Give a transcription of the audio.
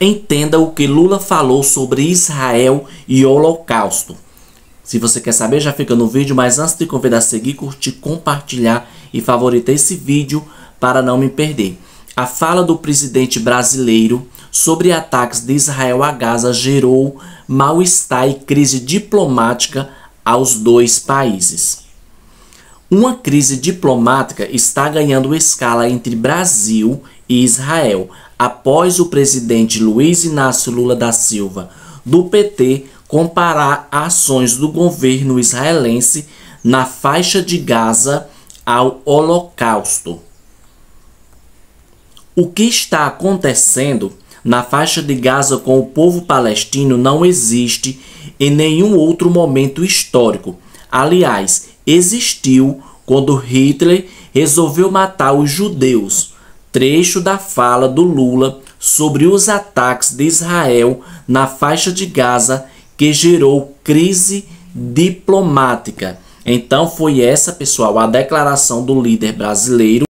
entenda o que Lula falou sobre Israel e Holocausto. Se você quer saber, já fica no vídeo, mas antes de convidar a seguir, curtir, compartilhar e favoritar esse vídeo para não me perder. A fala do presidente brasileiro sobre ataques de Israel a Gaza gerou mal-estar e crise diplomática aos dois países. Uma crise diplomática está ganhando escala entre Brasil e Israel após o presidente Luiz Inácio Lula da Silva, do PT, comparar ações do governo israelense na faixa de Gaza ao Holocausto. O que está acontecendo na faixa de Gaza com o povo palestino não existe em nenhum outro momento histórico. Aliás, existiu quando Hitler resolveu matar os judeus. Trecho da fala do Lula sobre os ataques de Israel na faixa de Gaza que gerou crise diplomática. Então foi essa, pessoal, a declaração do líder brasileiro